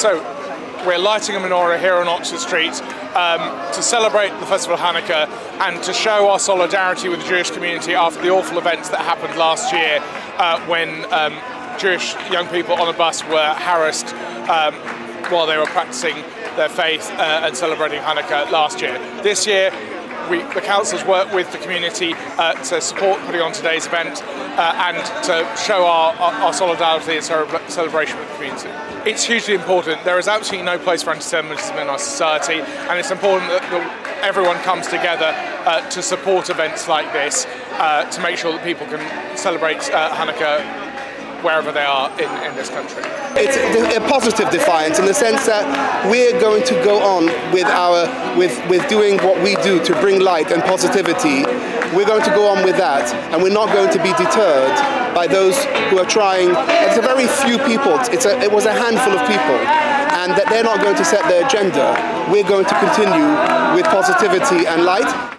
So we're lighting a menorah here on Oxford Street um, to celebrate the festival of Hanukkah and to show our solidarity with the Jewish community after the awful events that happened last year uh, when um, Jewish young people on a bus were harassed um, while they were practicing their faith uh, and celebrating Hanukkah last year. This year, we, the council's worked with the community uh, to support putting on today's event uh, and to show our, our, solidarity and celebration with the community. It's hugely important. There is absolutely no place for anti-Semitism in our society, and it's important that, that everyone comes together uh, to support events like this uh, to make sure that people can celebrate uh, Hanukkah wherever they are in, in this country. It's a positive defiance in the sense that we're going to go on with our with with doing what we do to bring light and positivity. We're going to go on with that, and we're not going to be deterred by those who are trying. It's a very few people. It's a, it was a handful of people, and that they're not going to set their agenda. We're going to continue with positivity and light.